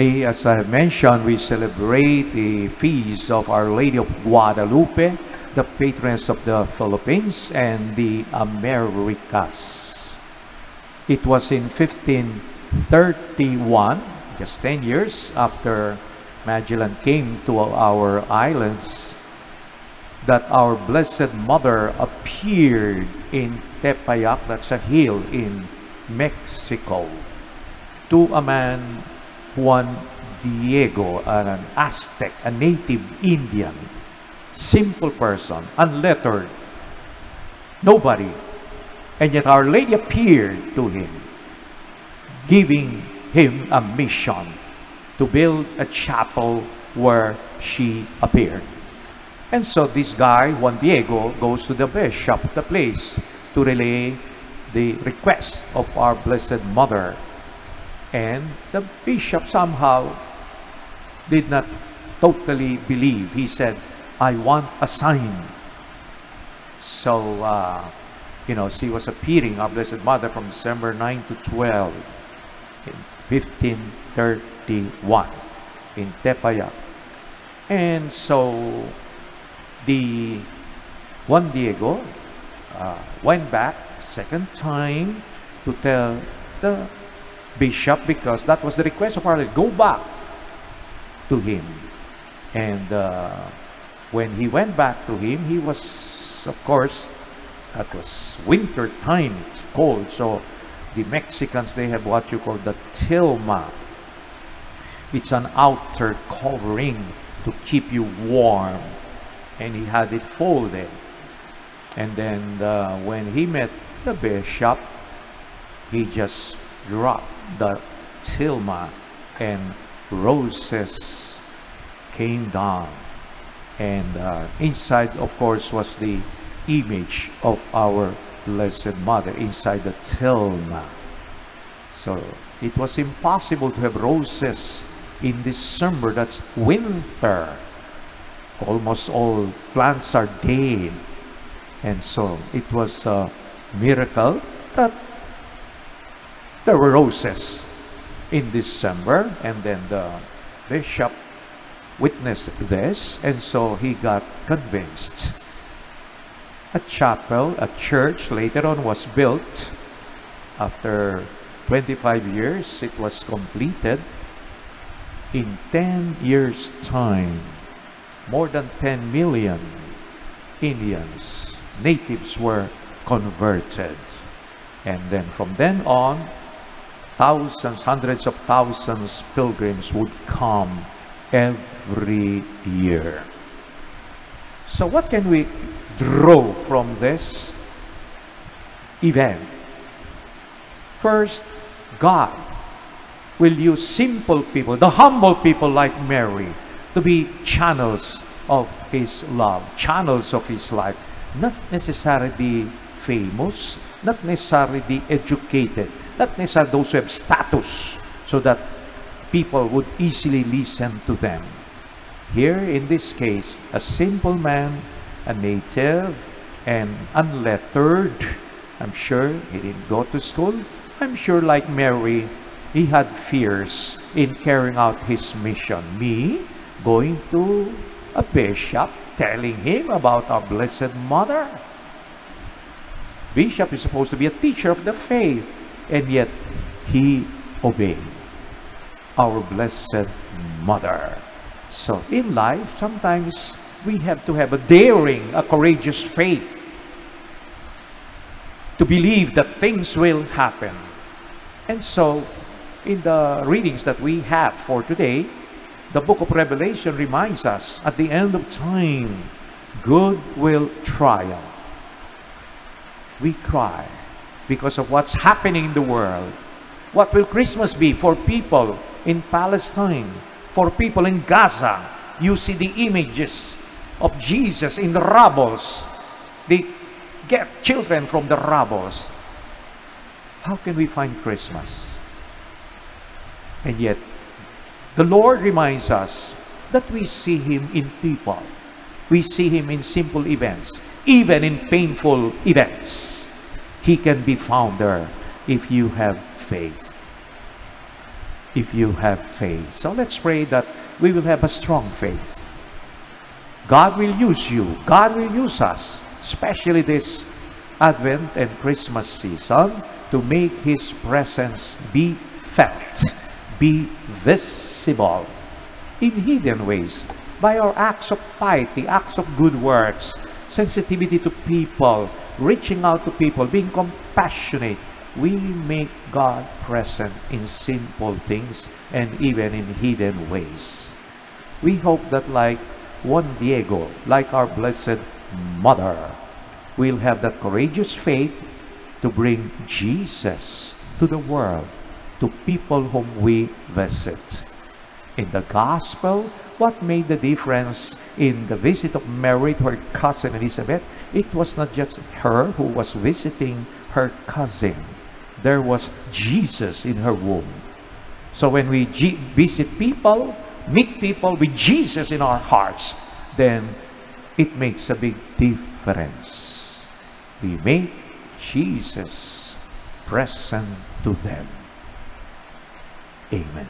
Today, as I mentioned, we celebrate the feast of Our Lady of Guadalupe, the patroness of the Philippines and the Americas. It was in 1531, just 10 years after Magellan came to our islands, that our Blessed Mother appeared in Tepeyac, that's a hill in Mexico, to a man, Juan Diego, an Aztec, a native Indian, simple person, unlettered, nobody. And yet Our Lady appeared to him, giving him a mission to build a chapel where she appeared. And so this guy, Juan Diego, goes to the bishop the place to relay the request of our Blessed Mother. And the bishop somehow did not totally believe. He said, I want a sign. So, uh, you know, she was appearing, our Blessed Mother, from December 9 to 12 in 1531 in Tepeyac. And so the Juan Diego uh, went back second time to tell the bishop because that was the request of our Lord. Go back to him. And uh, when he went back to him, he was, of course, that was winter time. It's cold. So the Mexicans, they have what you call the tilma. It's an outer covering to keep you warm. And he had it folded. And then uh, when he met the bishop, he just dropped the tilma and roses came down. And uh, inside, of course, was the image of our Blessed Mother inside the tilma. So it was impossible to have roses in December. That's winter. Almost all plants are dead. And so it was a miracle that there were roses in December. And then the bishop witnessed this. And so he got convinced. A chapel, a church later on was built. After 25 years, it was completed. In 10 years' time, more than 10 million Indians, natives were converted. And then from then on, thousands, hundreds of thousands pilgrims would come every year. So what can we draw from this event? First, God will use simple people, the humble people like Mary, to be channels of His love, channels of His life. Not necessarily famous, not necessarily educated, not necessarily those who have status, so that people would easily listen to them. Here, in this case, a simple man, a native, and unlettered. I'm sure he didn't go to school. I'm sure, like Mary, he had fears in carrying out his mission. Me, going to a bishop, telling him about our Blessed Mother. Bishop is supposed to be a teacher of the faith, and yet he obeyed our Blessed Mother. So in life, sometimes we have to have a daring, a courageous faith to believe that things will happen. And so, in the readings that we have for today, the book of Revelation reminds us at the end of time, good will triumph. We cry because of what's happening in the world. What will Christmas be for people in Palestine, for people in Gaza? You see the images of Jesus in the rubbles. They get children from the rubbles. How can we find Christmas? And yet, the Lord reminds us that we see Him in people. We see Him in simple events, even in painful events. He can be found there if you have faith. if you have faith. So let's pray that we will have a strong faith. God will use you. God will use us, especially this Advent and Christmas season, to make His presence be felt, be visible in hidden ways by our acts of piety, acts of good works, sensitivity to people, reaching out to people, being compassionate, we make God present in simple things and even in hidden ways. We hope that like Juan Diego, like our Blessed Mother, we'll have that courageous faith to bring Jesus to the world, to people whom we visit. In the Gospel, what made the difference in the visit of Mary to her cousin Elizabeth? It was not just her who was visiting her cousin. There was Jesus in her womb. So when we visit people, meet people with Jesus in our hearts, then it makes a big difference. We make Jesus present to them. Amen.